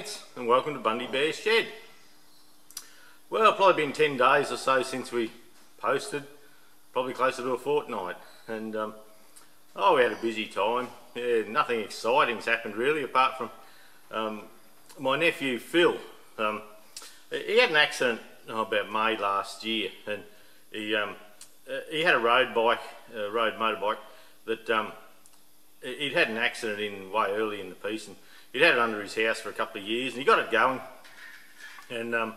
Lance and welcome to Bundy Bear Shed. Well, probably been 10 days or so since we posted, probably closer to a fortnight. And um, oh, we had a busy time. Yeah, nothing exciting's happened really apart from um, my nephew Phil. Um, he had an accident oh, about May last year and he, um, uh, he had a road bike, a road motorbike that um, he'd had an accident in way early in the piece and he'd had it under his house for a couple of years and he got it going. And um,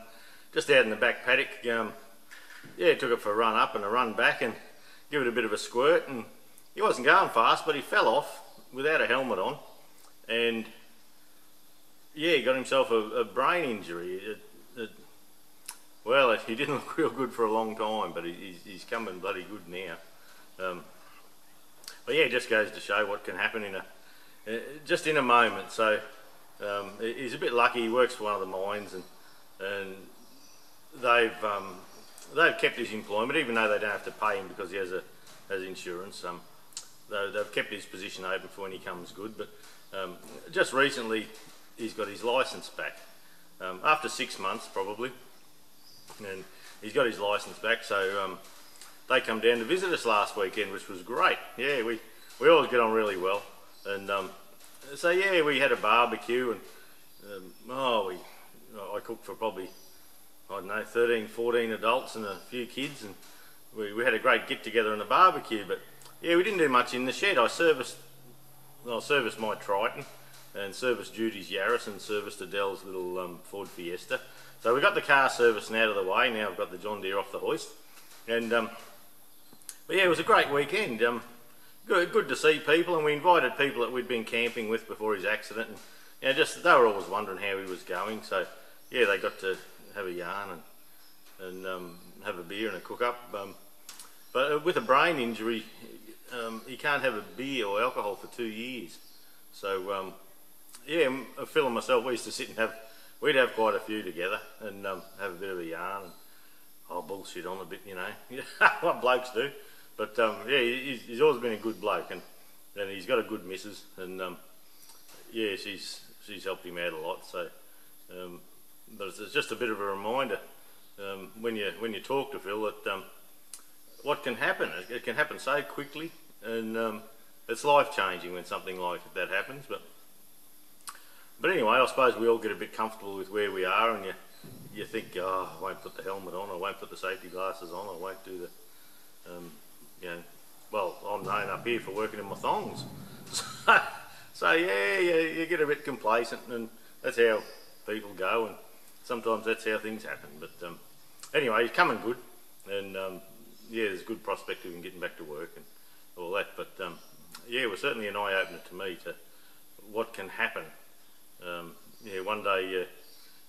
just out in the back paddock um, yeah he took it for a run up and a run back and give it a bit of a squirt and he wasn't going fast but he fell off without a helmet on. And yeah he got himself a, a brain injury. It, it, well he didn't look real good for a long time but he, he's, he's coming bloody good now. Um, but yeah, it just goes to show what can happen in a uh, just in a moment. So um, he's a bit lucky. He works for one of the mines, and and they've um, they've kept his employment, even though they don't have to pay him because he has a has insurance. Um, they've kept his position open for when he comes good. But um, just recently, he's got his license back um, after six months probably, and he's got his license back. So um, they come down to visit us last weekend, which was great. Yeah, we, we always get on really well. And so, yeah, we had a barbecue and, um, oh, we, I cooked for probably, I don't know, 13, 14 adults and a few kids. And we, we had a great get together in the barbecue. But, yeah, we didn't do much in the shed. I serviced, I serviced my Triton and serviced Judy's Yaris and serviced Adele's little um, Ford Fiesta. So we got the car service out of the way. Now I've got the John Deere off the hoist. And um, but yeah, it was a great weekend. Um, good, good to see people, and we invited people that we'd been camping with before his accident, and yeah, just they were always wondering how he was going. So yeah, they got to have a yarn and and um, have a beer and a cook up. Um, but uh, with a brain injury, um, he can't have a beer or alcohol for two years. So um, yeah, Phil and myself, we used to sit and have, we'd have quite a few together and um, have a bit of a yarn. And, oh, bullshit on a bit, you know, what blokes do. But um, yeah, he's, he's, always been a good bloke, and, and he's got a good missus, and um, yeah, she's she's helped him out a lot. So, um, but it's, it's, just a bit of a reminder um, when you when you talk to Phil that um, what can happen. It, it, can happen so quickly, and um, it's life changing when something like that happens. But but anyway, I suppose we all get a bit comfortable with where we are, and you you think, oh, I won't put the helmet on, I won't put the safety glasses on, I won't do the, you know, well, I'm known up here for working in my thongs. So, so yeah, yeah, you get a bit complacent, and that's how people go, and sometimes that's how things happen. But um, anyway, he's coming good, and um, yeah, there's good prospect of him getting back to work and all that. But um, yeah, it was certainly an eye opener to me to what can happen. Um, yeah, one day you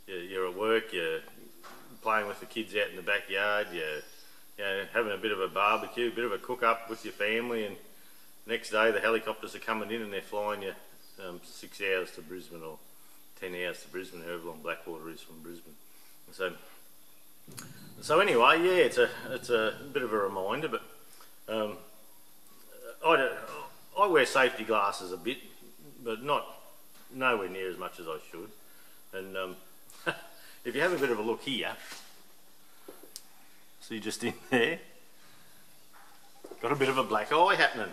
you're at work, you're playing with the kids out in the backyard, you're you know, having a bit of a barbecue, a bit of a cook up with your family, and next day the helicopters are coming in and they're flying you um, six hours to Brisbane or ten hours to Brisbane, however long Blackwater is from Brisbane. So, so anyway, yeah, it's a it's a bit of a reminder, but um, I I wear safety glasses a bit, but not nowhere near as much as I should, and um, if you have a bit of a look here, see just in there, got a bit of a black eye happening.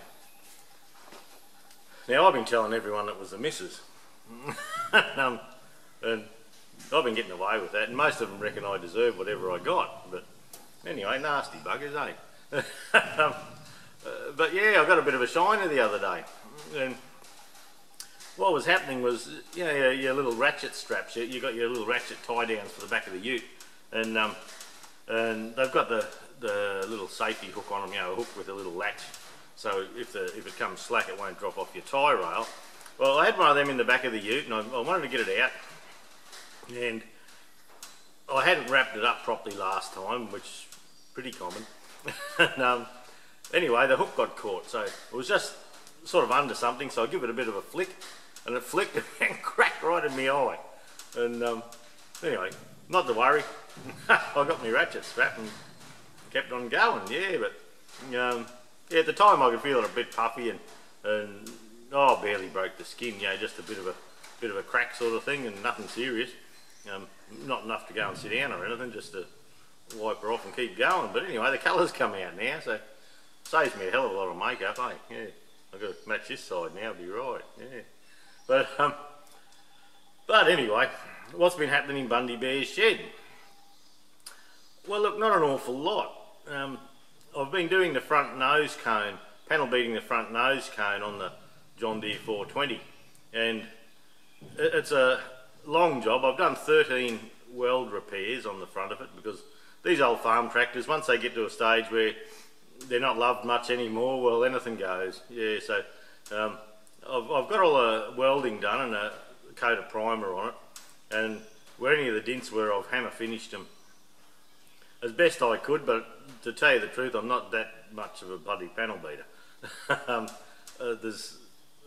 Now I've been telling everyone it was the missus. um, and I've been getting away with that, and most of them reckon I deserve whatever I got. But anyway, nasty buggers, eh? um, uh, but yeah, I got a bit of a shiner the other day. And what was happening was, you know, your, your little ratchet straps, you, you, got your little ratchet tie downs for the back of the ute, and um, and they've got the, the little safety hook on them, you know, a hook with a little latch, so if, the, if it comes slack it won't drop off your tie rail. Well, I had one of them in the back of the ute, and I, I wanted to get it out, and I hadn't wrapped it up properly last time, which is pretty common. and, um, anyway, the hook got caught, so it was just sort of under something, so I give it a bit of a flick, and it flicked and cracked right in my eye. And um, anyway, not to worry. I got my ratchet strap and kept on going. Yeah, but um, yeah, at the time I could feel it a bit puffy and and oh, barely broke the skin. Yeah, just a bit of a bit of a crack sort of thing and nothing serious. Um, not enough to go and sit down or anything, just to wipe her off and keep going. But anyway, the colours come out now, so saves me a hell of a lot of makeup, eh? Yeah, I've got to match this side now, be right. Yeah, but um, but anyway, what's been happening in Bundy Bear's shed? Well, look, not an awful lot. Um, I've been doing the front nose cone, panel beating the front nose cone on the John Deere 420, and it's a long job. I've done 13 weld repairs on the front of it because these old farm tractors, once they get to a stage where they're not loved much anymore, well, anything goes. Yeah, so um, I've, I've, got all the welding done and a coat of primer on it, and where any of the dints were, I've hammer finished them as best I could, but to tell you the truth, I'm not that much of a bloody panel beater. um, uh, there's,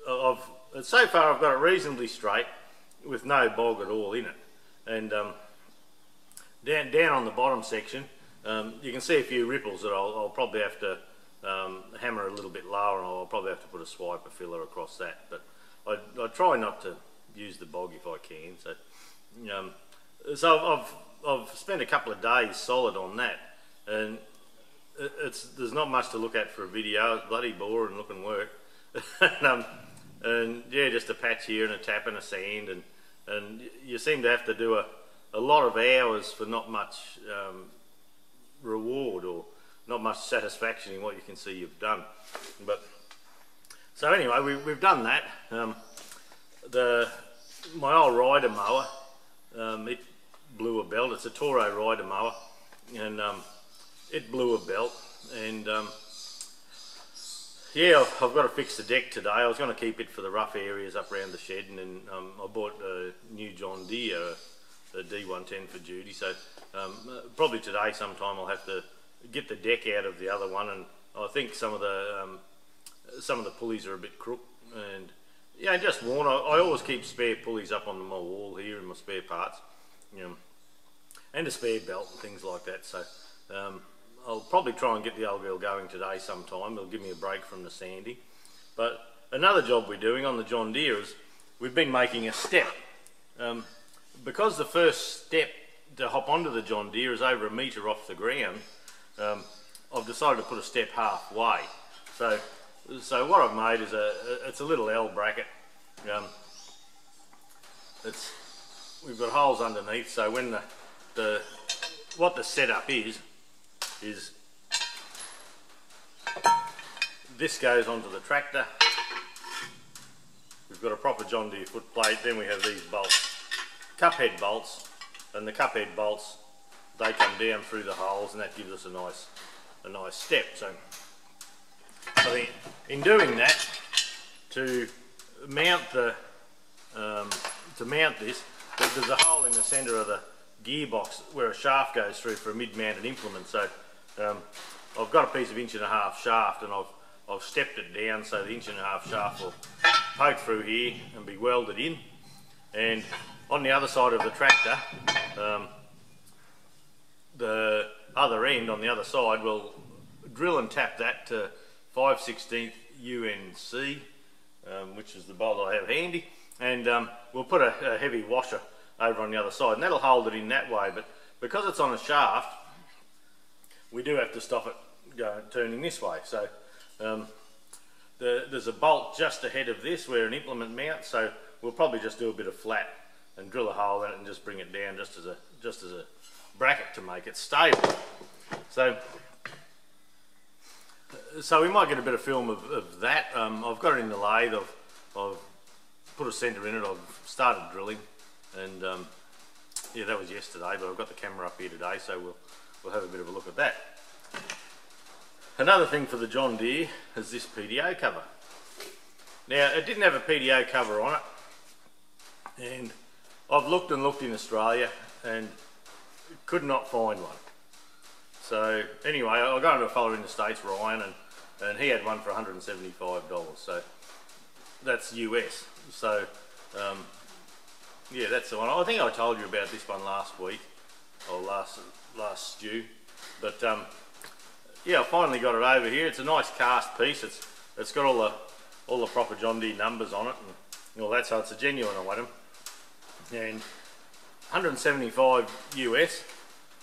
I've, so far I've got it reasonably straight with no bog at all in it. And um, down, down on the bottom section, um, you can see a few ripples that I'll, I'll probably have to um, hammer a little bit lower and I'll probably have to put a swiper filler across that. But I, I try not to use the bog if I can. So, um, so I've, I've spent a couple of days solid on that and it's there's not much to look at for a video. It's bloody boring looking work. and, um, and yeah, just a patch here and a tap and a sand and and you seem to have to do a, a lot of hours for not much um, reward or not much satisfaction in what you can see you've done. But so anyway, we, we've done that. Um, the my old rider mower, um, it blew a belt. It's a Toro rider mower, and um, it blew a belt. And um, yeah, I've, got to fix the deck today. I was going to keep it for the rough areas up around the shed, and then um, I bought a new John Deere, a, a D110 for duty. So um, probably today sometime I'll have to get the deck out of the other one, and I think some of the um, some of the pulleys are a bit crook, and yeah, just worn. I, I, always keep spare pulleys up on my wall here in my spare parts, you know, and a spare belt and things like that. So um, I'll probably try and get the old girl going today sometime. It'll give me a break from the sandy. But another job we're doing on the John Deere is we've been making a step. Um, because the first step to hop onto the John Deere is over a metre off the ground, um, I've decided to put a step halfway. So, so what I've made is a, it's a little L bracket. Um, it's, we've got holes underneath, so when the, the, what the setup is, is this goes onto the tractor. We've got a proper John Deere foot plate, then we have these bolts, cup head bolts, and the cup head bolts, they come down through the holes and that gives us a nice, a nice step. So I think in doing that, to mount the, um, to mount this, there's a hole in the centre of the gearbox where a shaft goes through for a mid-mounted implement. So um, I've got a piece of inch and a half shaft and I've, I've stepped it down so the inch and a half shaft will poke through here and be welded in. And on the other side of the tractor, um, the other end on the other side will drill and tap that to 5 16th UNC, um, which is the bolt I have handy, and um, we'll put a, a, heavy washer over on the other side, and that'll hold it in that way. But because it's on a shaft, we do have to stop it going turning this way. So um, the, there's a bolt just ahead of this where an implement mounts, so we'll probably just do a bit of flat and drill a hole in it and just bring it down just as a just as a bracket to make it stable. So so we might get a bit of film of, of that. Um, I've got it in the lathe. I've, I've put a centre in it. I've started drilling, and um, yeah, that was yesterday. But I've got the camera up here today, so we'll we'll have a bit of a look at that. Another thing for the John Deere is this PTO cover. Now, it didn't have a PTO cover on it, and I've looked and looked in Australia and could not find one. So anyway, I got into a fellow in the States, Ryan, and, and he had one for $175. So that's US. So um, yeah, that's the one. I think I told you about this one last week, or last last stew. But um, yeah, I finally got it over here. It's a nice cast piece. It's it's got all the all the proper John Deere numbers on it and all that, so it's a genuine item. and 175 US.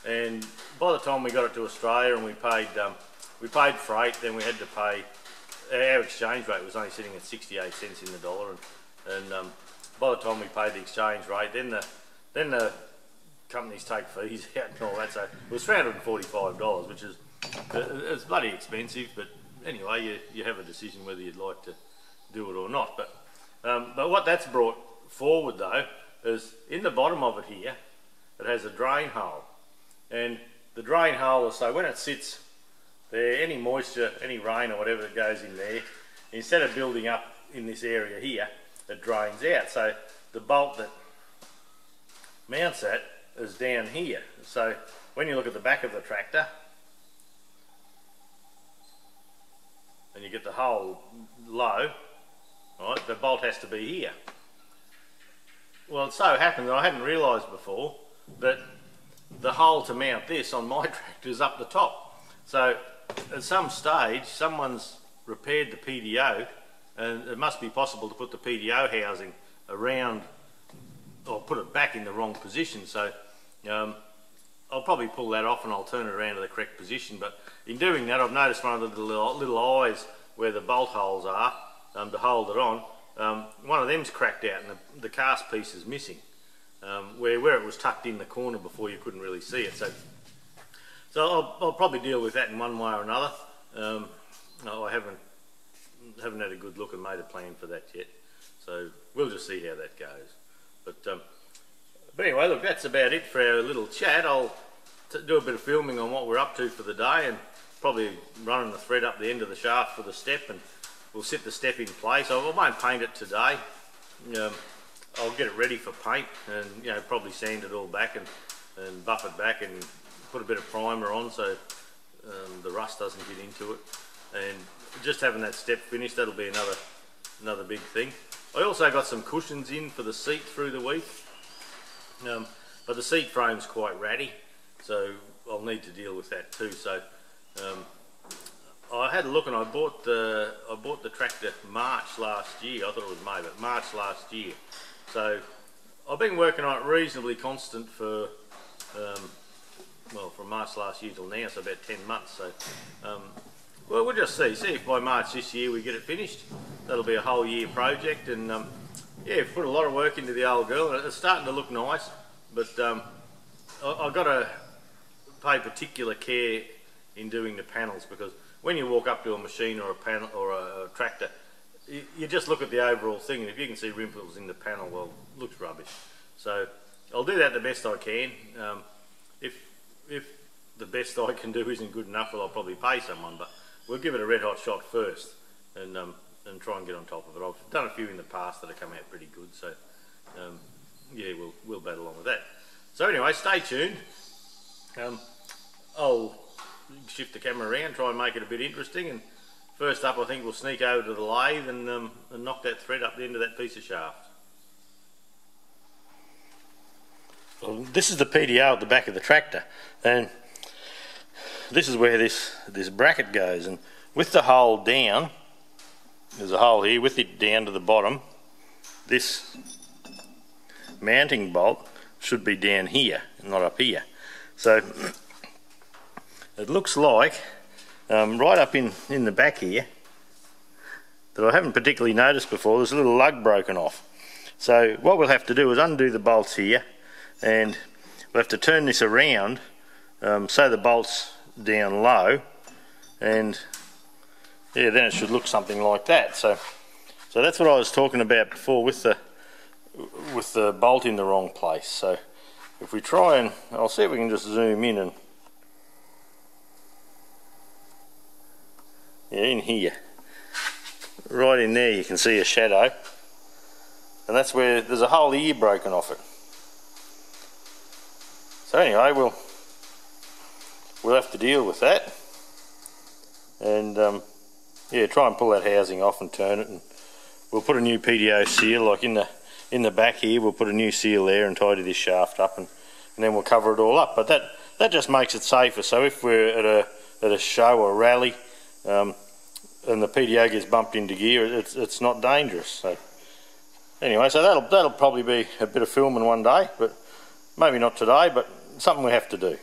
And by the time we got it to Australia and we paid um, we paid freight, then we had to pay. Our exchange rate was only sitting at 68 cents in the dollar, and, and um, by the time we paid the exchange rate, then the then the companies take fees out and all that. So it was $345, which is it's bloody expensive. But anyway, you, you have a decision whether you'd like to do it or not. But um, but what that's brought forward though is in the bottom of it here, it has a drain hole, and the drain hole is so when it sits there, any moisture, any rain or whatever that goes in there, instead of building up in this area here, it drains out. So the bolt that mounts it is down here. So when you look at the back of the tractor, and you get the hole low, right, the bolt has to be here. Well, it so happened that I hadn't realised before that the hole to mount this on my tractor is up the top. So at some stage, someone's repaired the PTO and it must be possible to put the PTO housing around or put it back in the wrong position. So um, I'll probably pull that off and I'll turn it around to the correct position. But in doing that, I've noticed one of the little, little eyes where the bolt holes are um, to hold it on. Um, one of them's cracked out and the, the cast piece is missing. Um, where, where it was tucked in the corner before you couldn't really see it. So, so I'll, I'll probably deal with that in one way or another. Um, no, I haven't haven't had a good look and made a plan for that yet. So we'll just see how that goes. But um, but anyway, look, that's about it for our little chat. I'll do a bit of filming on what we're up to for the day and probably running the thread up the end of the shaft for the step and we'll set the step in place. I won't paint it today. Um, I'll get it ready for paint and you know probably sand it all back and, and buff it back and put a bit of primer on so um, the rust doesn't get into it and just having that step finished that'll be another another big thing. I also got some cushions in for the seat through the week um, but the seat frame's quite ratty so I'll need to deal with that too so um, I had a look and I bought the I bought the tractor March last year I thought it was May but March last year so I've been working on it reasonably constant for, um, well, from March last year till now, so about 10 months. So, um, well, we'll just see. See if by March this year we get it finished. That'll be a whole year project, and um, yeah, put a lot of work into the old girl, it's starting to look nice. But um, I, have got to pay particular care in doing the panels because when you walk up to a machine or a panel or a, a tractor, you, just look at the overall thing, and if you can see rimples in the panel, well, it looks rubbish. So I'll do that the best I can. Um, if if the best I can do isn't good enough, well, I'll probably pay someone, but we'll give it a red hot shot first, and um, and try and get on top of it. I've done a few in the past that have come out pretty good, so um, yeah, we'll we'll battle along with that. So anyway, stay tuned. Um, I'll shift the camera around, try and make it a bit interesting, and First up, I think we'll sneak over to the lathe and, um, and knock that thread up the end of that piece of shaft. Well, this is the PDO at the back of the tractor, and this is where this, this bracket goes. And with the hole down, there's a hole here, with it down to the bottom, this mounting bolt should be down here, not up here. So it looks like um, right up in, in the back here that I haven't particularly noticed before, there's a little lug broken off. So what we'll have to do is undo the bolts here and we'll have to turn this around um, so the bolt's down low and yeah then it should look something like that so so that's what I was talking about before with the with the bolt in the wrong place so if we try and I'll see if we can just zoom in and yeah, in here. Right in there you can see a shadow. And that's where there's a whole ear broken off it. So anyway, we'll we'll have to deal with that. And um, yeah, try and pull that housing off and turn it and we'll put a new PTO seal like in the in the back here we'll put a new seal there and tidy this shaft up and, and then we'll cover it all up but that that just makes it safer so if we're at a at a show or rally um, and the PTO gets bumped into gear, it's, it's not dangerous. So anyway, so that'll that'll probably be a bit of filming one day, but maybe not today, but something we have to do.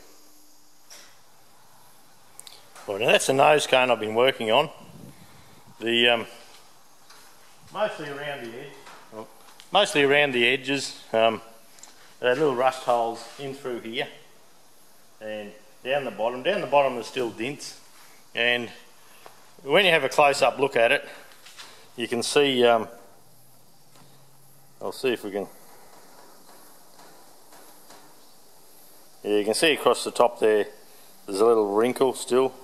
Well, now that's the nose cone I've been working on. The um, mostly around the edge, well, mostly around the edges. Um, there are little rust holes in through here, and down the bottom. Down the bottom there's still dints, and when you have a close-up look at it, you can see. Um, I'll see if we can. Yeah, you can see across the top there. There's a little wrinkle still.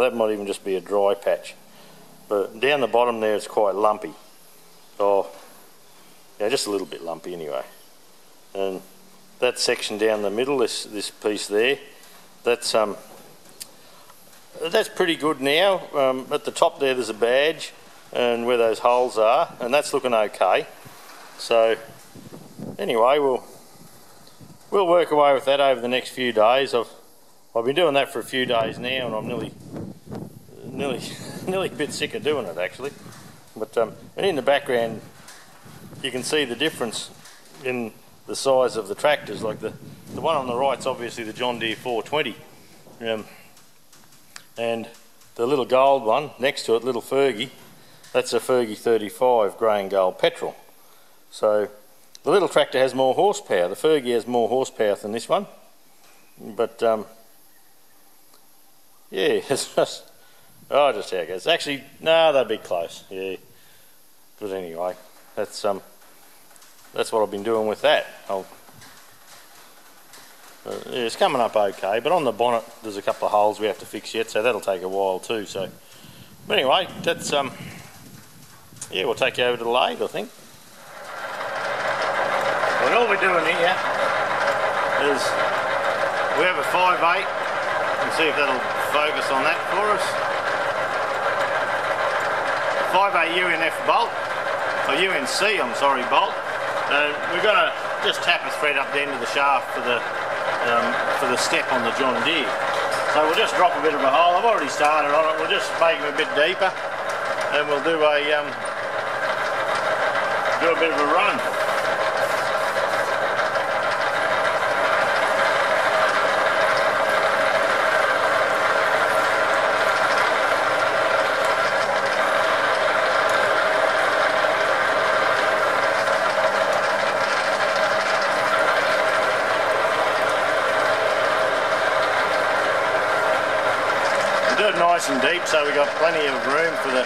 That might even just be a dry patch. But down the bottom there, it's quite lumpy. Oh, yeah, just a little bit lumpy anyway. And that section down the middle, this this piece there, that's um, that's pretty good now. Um, at the top there, there's a badge, and where those holes are, and that's looking okay. So anyway, we'll we'll work away with that over the next few days. I've I've been doing that for a few days now, and I'm nearly nearly nearly a bit sick of doing it actually. But um, and in the background, you can see the difference in the size of the tractors. Like the the one on the right's obviously the John Deere 420, um, and the little gold one next to it, little Fergie, that's a Fergie 35 grey and gold petrol. So the little tractor has more horsepower. The Fergie has more horsepower than this one. But um, yeah, it's just, oh, just how it goes. Actually, no, they'd be close. Yeah. But anyway, that's um, that's what I've been doing with that. Uh, yeah, it's coming up okay, but on the bonnet there's a couple of holes we have to fix yet, so that'll take a while too. So, but anyway, that's um, yeah, we'll take you over to the lathe, I think. Well, all we're doing here is we have a 5.8 and see if that'll focus on that for us. 5.8 UNF bolt, or UNC, I'm sorry, bolt. Uh, we're going to just tap a thread up the end of the shaft for the um, for the step on the John Deere. So we'll just drop a bit of a hole. I've already started on it. We'll just make it a bit deeper, and we'll do a um, do a bit of a run. nice and deep so we've got plenty of room for the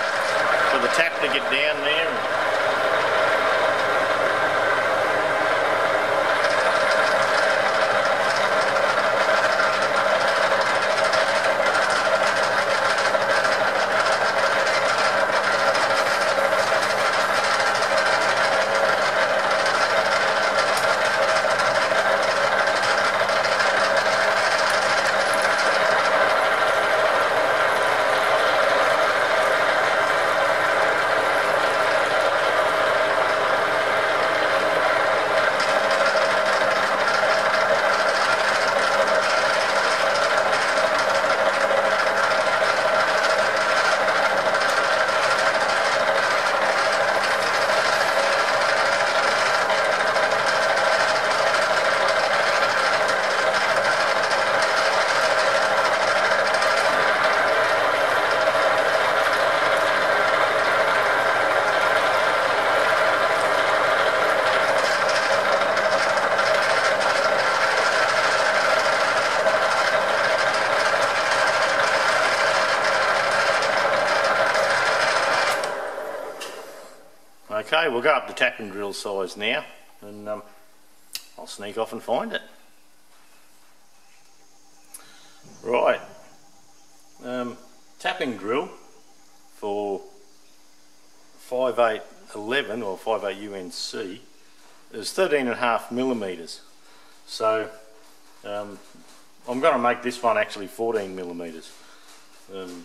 for the tap to get down there. Okay, we'll go up to tapping drill size now and um, I'll sneak off and find it. Right, um, tapping drill for 5811 or 58 UNC is 13 and a half millimeters. So um, I'm going to make this one actually 14 millimeters, um,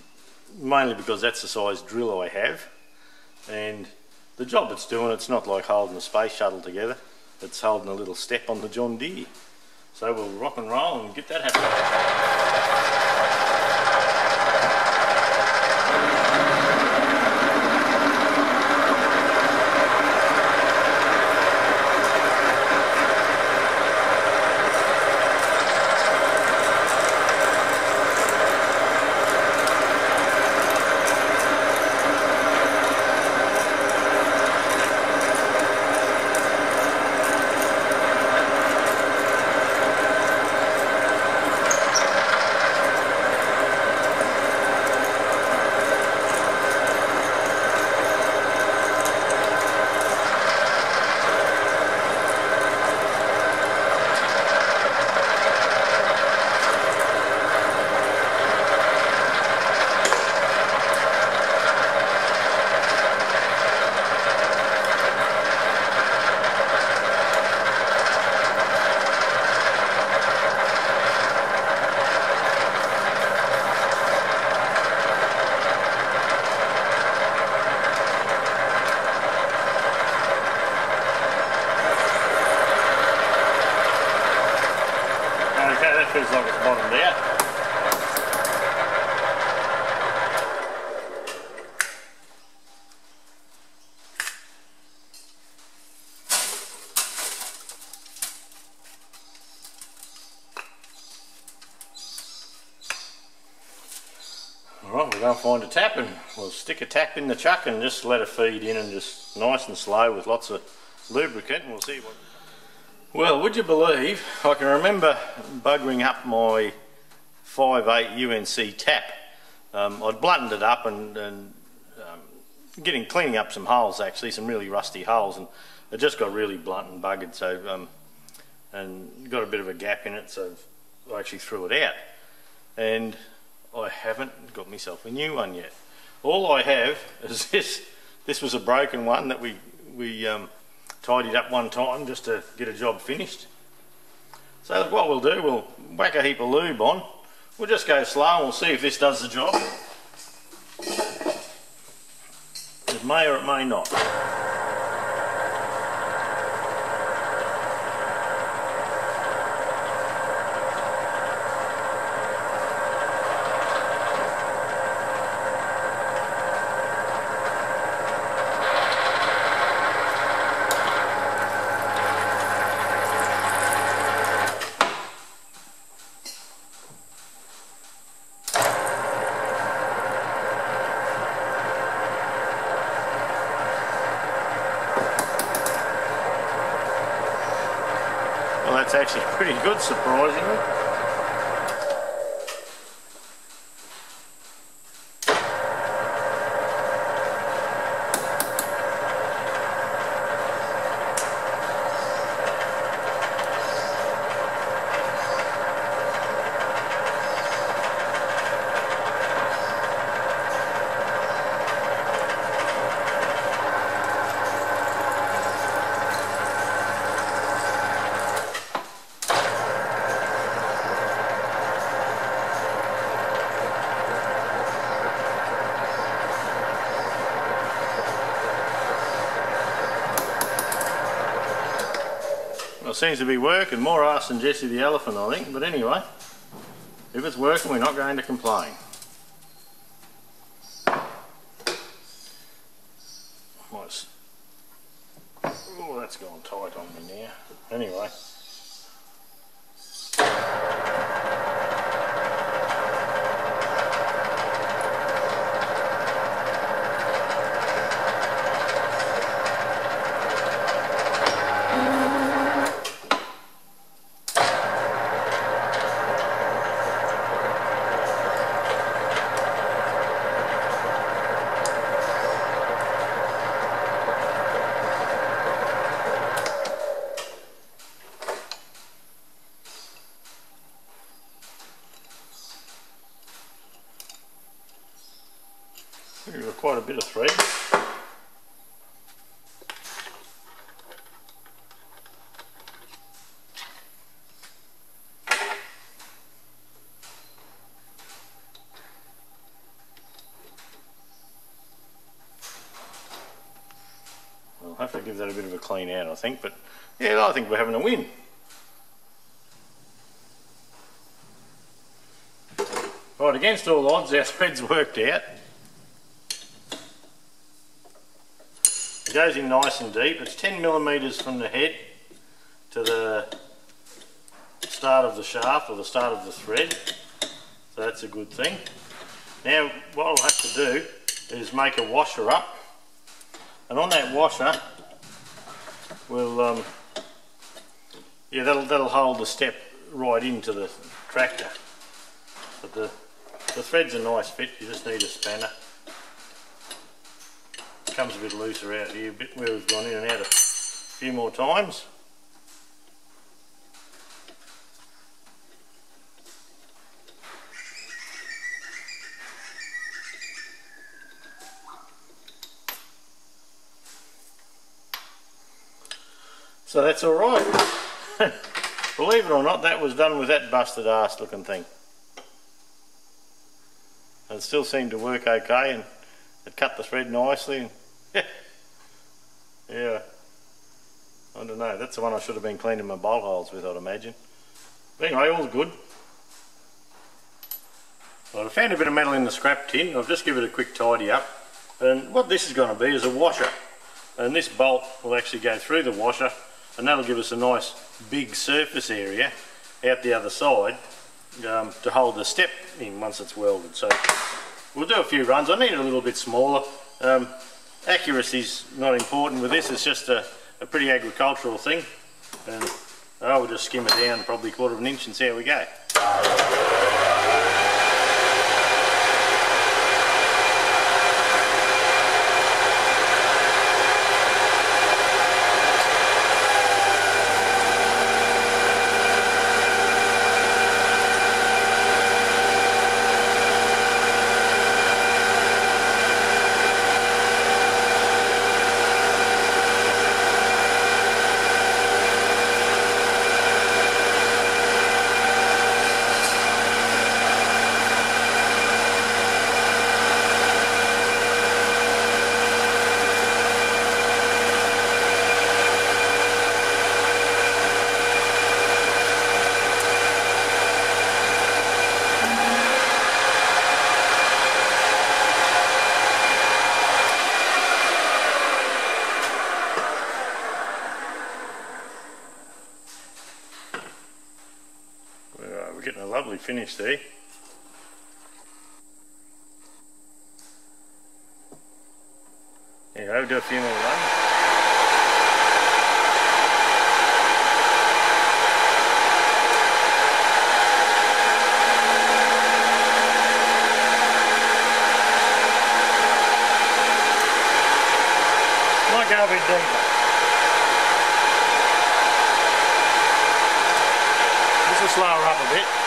mainly because that's the size drill I have and the job it's doing, it's not like holding a space shuttle together. It's holding a little step on the John Deere. So we'll rock and roll and get that happening. that feels like it's bottomed out. Alright, we're going to find a tap and we'll stick a tap in the chuck and just let it feed in and just nice and slow with lots of lubricant and we'll see what... Well, would you believe, I can remember buggering up my 5.8 UNC tap. Um, I'd blunted it up and, and um, getting cleaning up some holes actually, some really rusty holes and it just got really blunt and buggered so um, and got a bit of a gap in it so I actually threw it out. And I haven't got myself a new one yet. All I have is this. This was a broken one that we we um, tidied up one time just to get a job finished. So what we'll do, we'll whack a heap of lube on. We'll just go slow and we'll see if this does the job. It may or it may not. Well, that's actually pretty good, surprisingly. Well, it seems to be working. More ass than Jesse the elephant, I think. But anyway, if it's working, we're not going to complain. Might s- Oh, that's gone tight on me now. Anyway. We've got quite a bit of thread. I'll have to give that a bit of a clean out, I think, but yeah, I think we're having a win. Right, against all odds, our thread's worked out. It goes in nice and deep. It's 10 millimetres from the head to the start of the shaft or the start of the thread. So that's a good thing. Now what I'll have to do is make a washer up and on that washer we'll um, yeah that'll that'll hold the step right into the tractor. But the the thread's a nice fit, you just need a spanner comes a bit looser out here, a bit where we've gone in and out a few more times. So that's all right. Believe it or not, that was done with that busted ass looking thing. And it still seemed to work okay and it cut the thread nicely yeah. I don't know, that's the one I should have been cleaning my bolt holes with I'd imagine. But anyway, all's good. Well, I found a bit of metal in the scrap tin. I've just given it a quick tidy up. And what this is going to be is a washer. And this bolt will actually go through the washer and that'll give us a nice big surface area out the other side um, to hold the step in once it's welded. So we'll do a few runs. I need it a little bit smaller. Um, accuracy is not important with this. It's just a, a pretty agricultural thing. And I will just skim it down probably a quarter of an inch and see how we go. we're getting a lovely finish there. Eh? There you go, do a few more runs. Might go a bit deeper. This will slow her up a bit.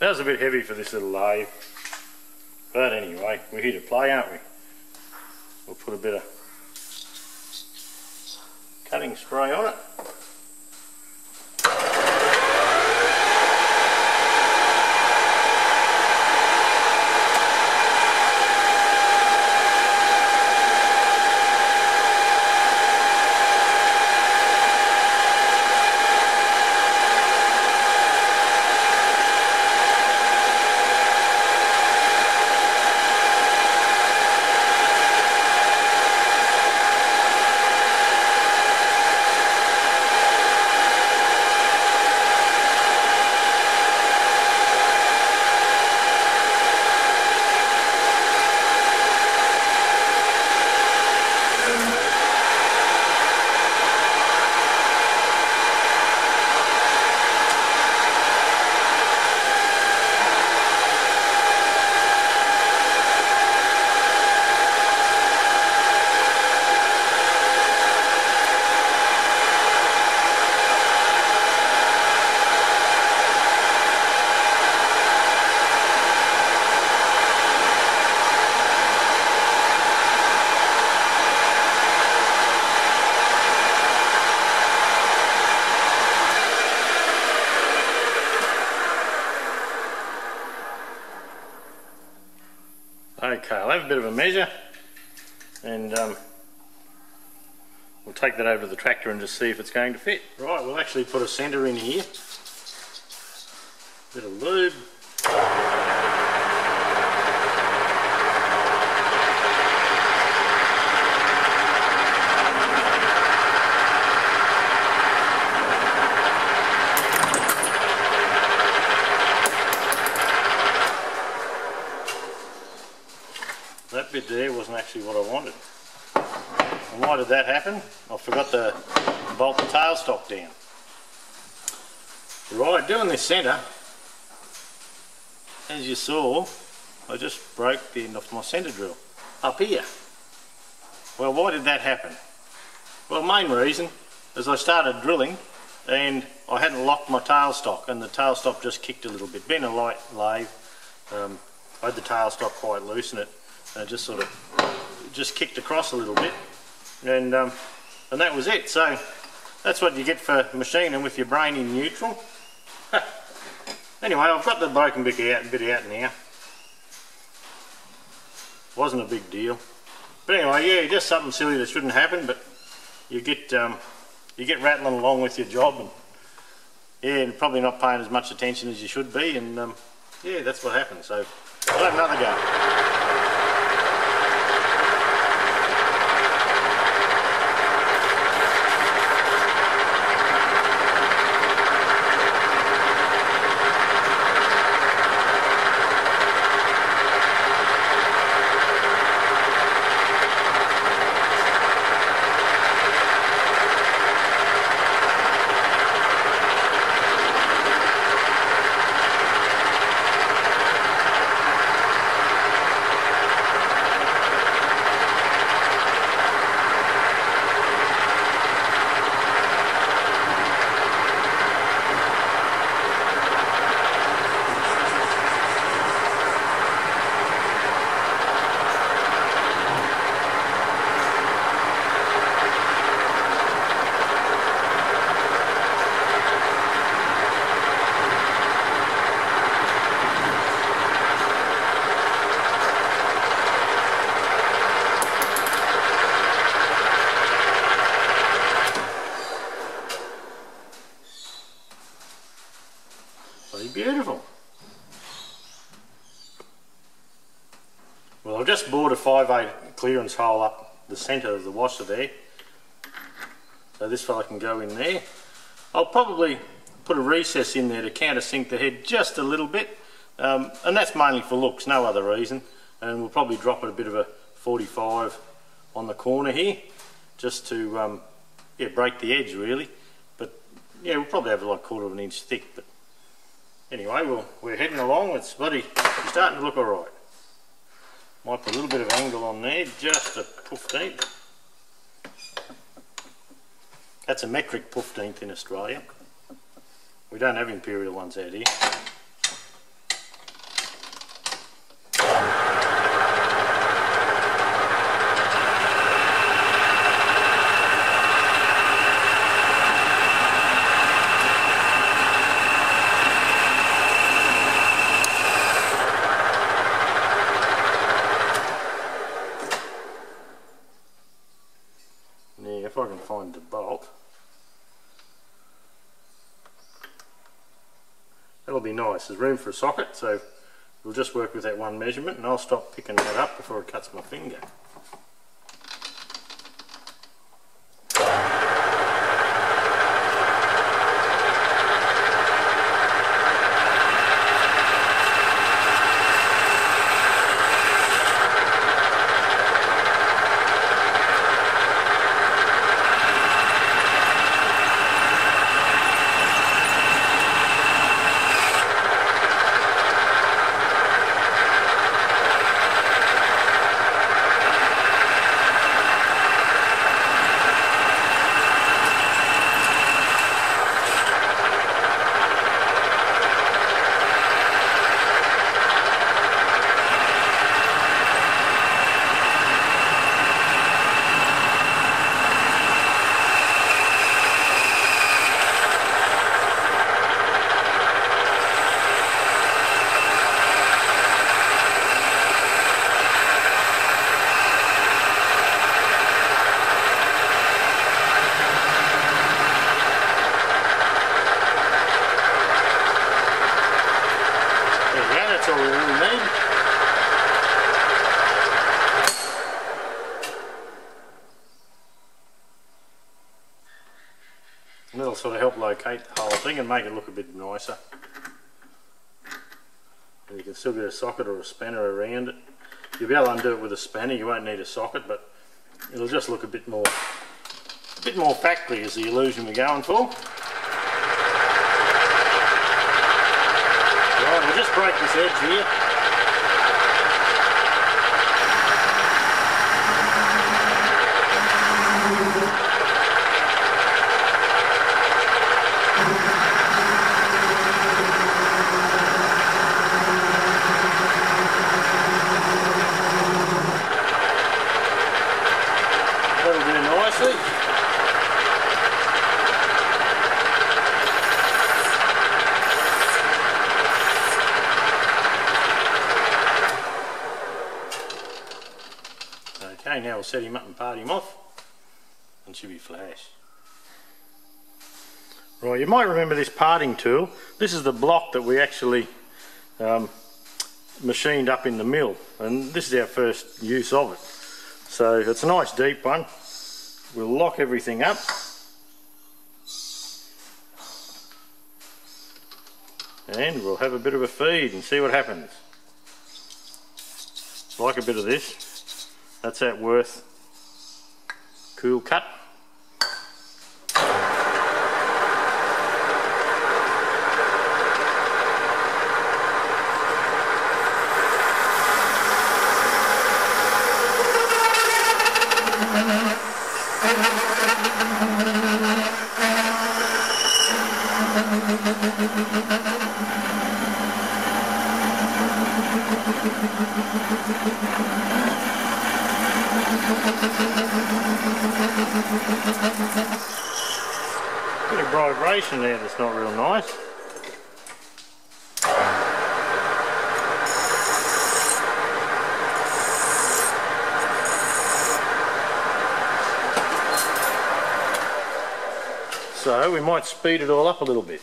That a bit heavy for this little lathe. But anyway, we're here to play, aren't we? We'll put a bit of cutting spray on it. Okay, I'll have a bit of a measure and um, we'll take that over to the tractor and just see if it's going to fit. Right, we'll actually put a centre in here. Bit of lube. That bit there wasn't actually what I wanted. And why did that happen? I forgot to bolt the tailstock down. Right, doing this centre, as you saw, I just broke the end off my centre drill up here. Well, why did that happen? Well, main reason is I started drilling and I hadn't locked my tailstock and the tailstock just kicked a little bit. Being a light lathe, um, I had the tailstock quite loose and it, and it just sort of just kicked across a little bit and um, and that was it. So that's what you get for machining with your brain in neutral. anyway, I've got the broken bit out, bit out now. Wasn't a big deal. But anyway, yeah, just something silly that shouldn't happen, but you get um, you get rattling along with your job and yeah, and probably not paying as much attention as you should be and um, yeah, that's what happened. So I'll have another go. beautiful. Well, I've just bored a 5/8 clearance hole up the centre of the washer there. So this fella can go in there. I'll probably put a recess in there to countersink the head just a little bit. Um, and that's mainly for looks, no other reason. And we'll probably drop it a bit of a 45 on the corner here, just to um, yeah, break the edge really. But yeah, we'll probably have like a quarter of an inch thick. But Anyway, well, we're heading along. It's bloody starting to look alright. Might put a little bit of angle on there, just a fifteenth. That's a metric fifteenth in Australia. We don't have imperial ones out here. Nice. There's room for a socket, so we'll just work with that one measurement and I'll stop picking that up before it cuts my finger. And that'll locate the whole thing and make it look a bit nicer. And you can still get a socket or a spanner around it. You'll be able to undo it with a spanner, you won't need a socket, but it'll just look a bit more a bit more factory is the illusion we're going for. Right, we'll just break this edge here. That'll do nicely. Okay, now we'll set him up and part him off and should be flash. Right, you might remember this parting tool. This is the block that we actually um, machined up in the mill and this is our first use of it. So it's a nice deep one. We'll lock everything up. And we'll have a bit of a feed and see what happens. Like a bit of this. That's that worth cool cut. Bit of that's not real nice. So we might speed it all up a little bit.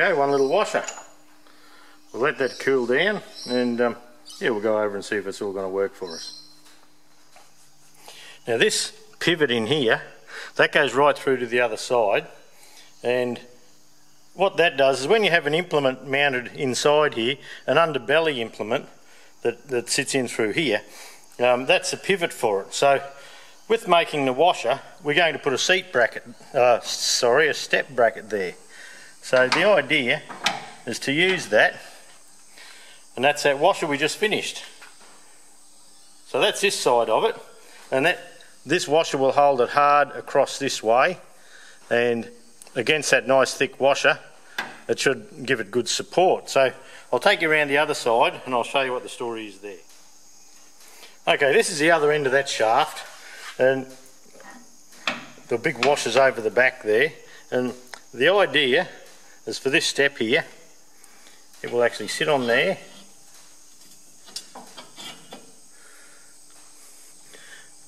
Go, one little washer. We'll let that cool down and um, yeah, we'll go over and see if it's all going to work for us. Now this pivot in here, that goes right through to the other side and what that does is when you have an implement mounted inside here, an underbelly implement that, that sits in through here, um, that's a pivot for it. So with making the washer, we're going to put a seat bracket, uh, sorry, a step bracket there. So the idea is to use that, and that's that washer we just finished. So that's this side of it, and that this washer will hold it hard across this way, and against that nice thick washer, it should give it good support. So I'll take you around the other side, and I'll show you what the story is there. Okay, this is the other end of that shaft, and the big washer's over the back there, and the idea is for this step here, it will actually sit on there.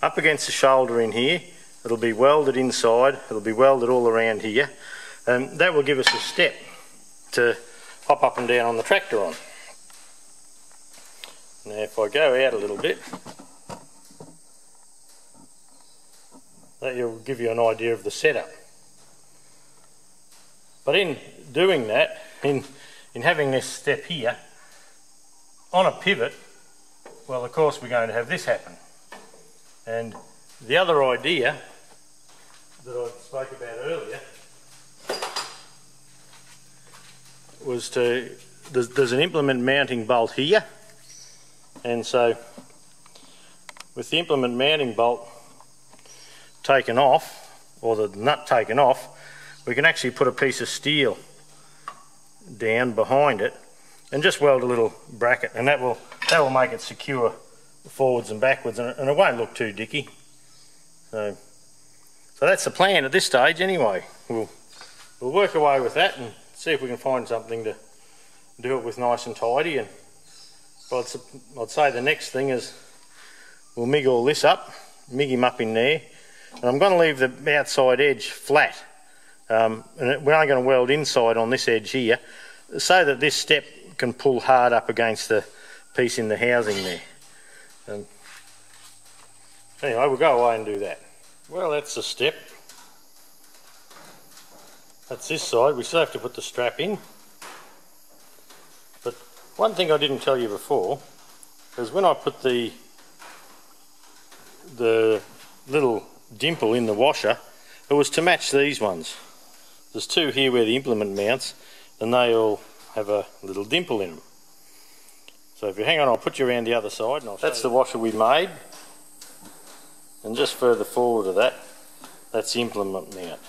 Up against the shoulder in here, it'll be welded inside, it'll be welded all around here, and that will give us a step to hop up and down on the tractor on. Now if I go out a little bit, that will give you an idea of the setup. But in doing that, in, in having this step here, on a pivot, well of course we're going to have this happen. And the other idea that I spoke about earlier was to, there's, there's an implement mounting bolt here and so with the implement mounting bolt taken off or the nut taken off we can actually put a piece of steel down behind it and just weld a little bracket and that will that will make it secure forwards and backwards and, and it won't look too dicky. So so that's the plan at this stage anyway. We'll we'll work away with that and see if we can find something to do it with nice and tidy and I'd, I'd say the next thing is we'll mig all this up mig him up in there and I'm going to leave the outside edge flat um, and we're only going to weld inside on this edge here so that this step can pull hard up against the piece in the housing there. And anyway, we'll go away and do that. Well, that's the step. That's this side. We still have to put the strap in. But one thing I didn't tell you before is when I put the the little dimple in the washer, it was to match these ones. There's two here where the implement mounts, and they all have a little dimple in them. So if you hang on, I'll put you around the other side. And I'll show you. That's the washer we made. And just further forward of that, that's the implement mount.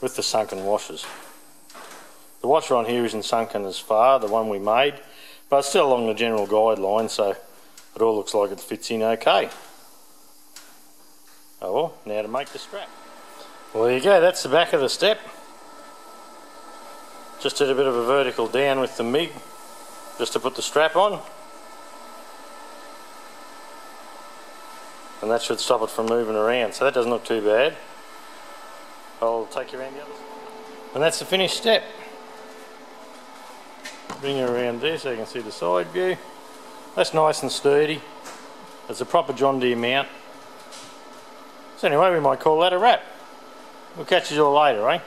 With the sunken washers. The washer on here isn't sunken as far, the one we made, but it's still along the general guideline, so it all looks like it fits in okay. Oh well, now to make the strap. Well, there you go, that's the back of the step. Just did a bit of a vertical down with the MIG, just to put the strap on. And that should stop it from moving around, so that doesn't look too bad. I'll take you around the other. And that's the finished step. Bring her around there so you can see the side view. That's nice and sturdy. It's a proper John Deere mount. So anyway, we might call that a wrap. We'll catch you all later, eh?